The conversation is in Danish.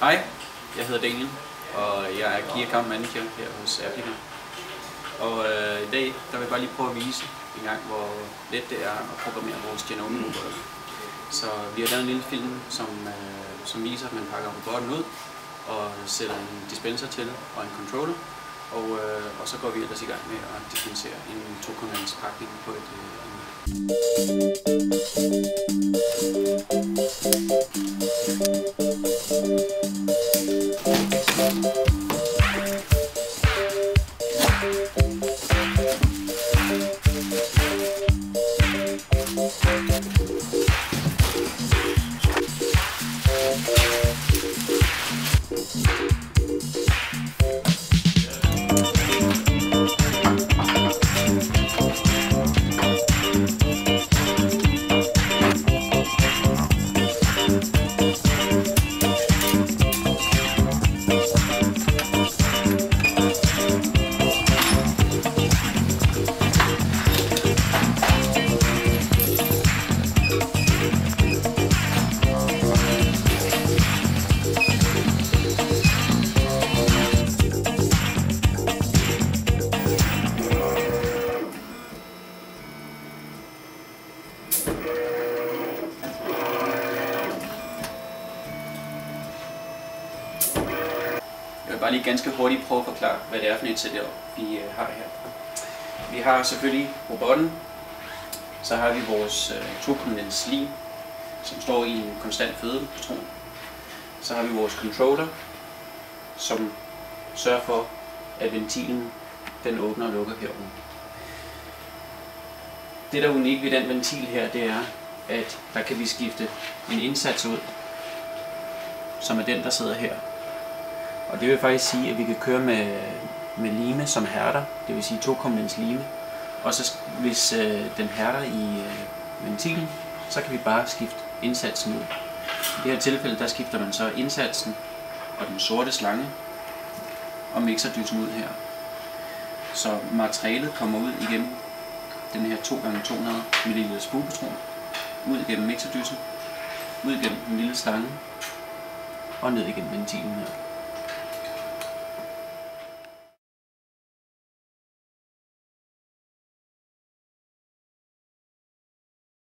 Hej, jeg hedder Daniel, og jeg er Key Account Manager her hos Applica. Og øh, i dag der vil jeg bare lige prøve at vise en gang, hvor let det er at programmere vores Genome robot. Så vi har lavet en lille film, som, øh, som viser, at man pakker robotten ud og sætter en dispenser til og en controller. Og, øh, og så går vi ellers i gang med at dispensere en to pakning på et øh, Jeg vil bare lige ganske hurtigt prøve at forklare, hvad det er for et setup, vi øh, har her. Vi har selvfølgelig robotten, så har vi vores øh, tokomponents lim, som står i en konstant fødepatron. Så har vi vores controller, som sørger for, at ventilen den åbner og lukker herovre. Det der er unikt ved den ventil her, det er, at der kan vi skifte en indsats ud, som er den, der sidder her. Og det vil faktisk sige, at vi kan køre med, med lime som hærder, det vil sige to lime. Og så hvis øh, den hærder i øh, ventilen, så kan vi bare skifte indsatsen ud. I det her tilfælde, der skifter man så indsatsen og den sorte slange og mixerdysen ud her. Så materialet kommer ud igennem den her 2x200 ml spulpatron, ud igennem mixerdyssen, ud igennem den lille slange og ned igennem ventilen her.